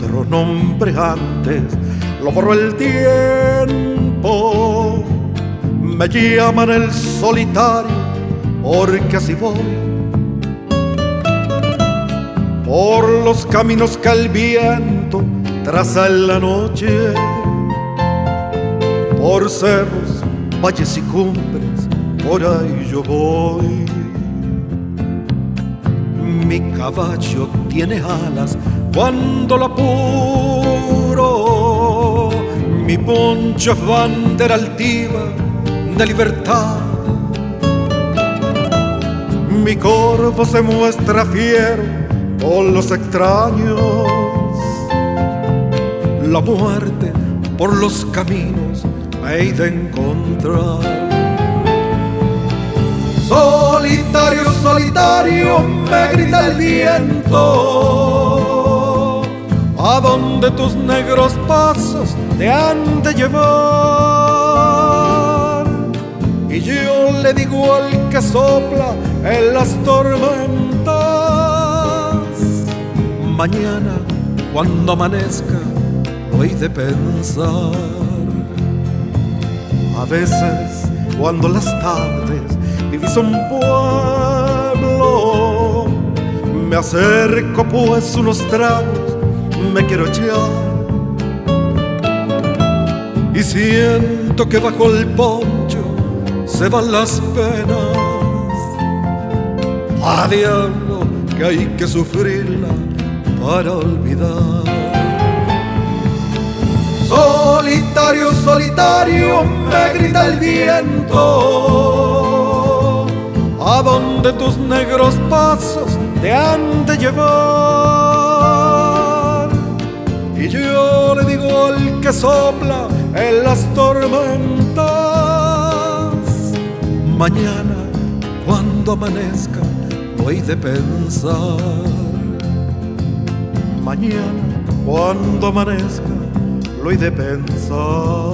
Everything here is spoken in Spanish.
de antes lo borró el tiempo. Me llaman el solitario porque así voy. Por los caminos que el viento traza en la noche, por cerros, valles y cumbres, por ahí yo voy. Mi caballo tiene alas cuando lo apuro. Mi poncho es bandera altiva de libertad. Mi corvo se muestra fiero con los extraños. La muerte por los caminos me he de encontrar. Solitario, solitario, me grita el viento. A donde tus negros pasos te han de llevar. Y yo le digo al que sopla en las tormentas. Mañana, cuando amanezca, voy de pensar. A veces, cuando las tardes vivís un pueblo. Me acerco pues unos tragos, me quiero echar. Y siento que bajo el poncho se van las penas. A diablo que hay que sufrirla para olvidar. Solitario, solitario, me grita el viento. A donde tus negros pasos te han de llevar. Y yo le digo al que sopla en las tormentas. Mañana, cuando amanezca, voy de pensar. Mañana, cuando amanezca lo he de pensar.